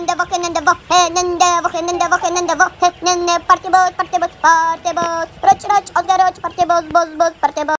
Vaheninde vaheninde vaheninde vaheninde vaheninde vaheninde parti boz parti boz parti boz. Roç roç Özgür roç parti boz boz boz parti boz.